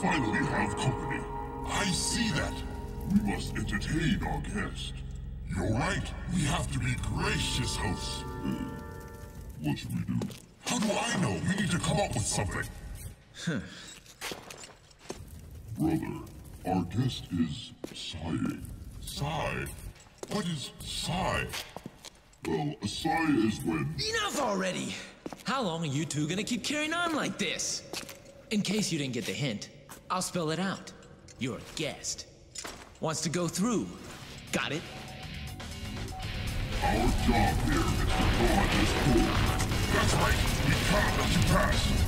finally have company. I see that. We must entertain our guest. You're right. We have to be gracious hosts. What should we do? How do I know? We need to come up with something. Brother, our guest is sighing. Sigh. What is sigh? Well, a sigh is when... Enough already! How long are you two gonna keep carrying on like this? In case you didn't get the hint, I'll spell it out. You're a guest. Wants to go through. Got it? Our job here is to this. That's right. We let you pass.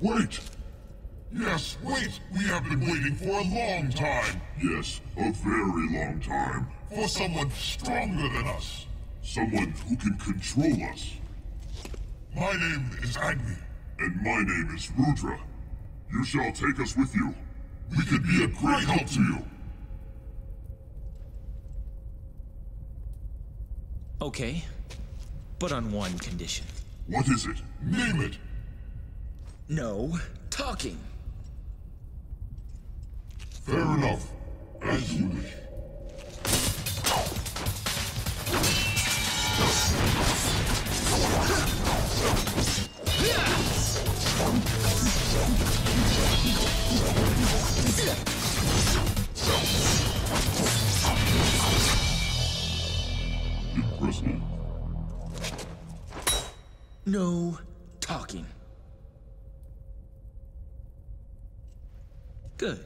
Wait! Yes, wait! We have been waiting for a long time. Yes, a very long time. For someone stronger than us. Someone who can control us. My name is Agni. And my name is Rudra. You shall take us with you. We could be a great help to you. Okay. But on one condition. What is it? Name it. No talking. Fair enough. As you wish. Impressive. No talking. Good.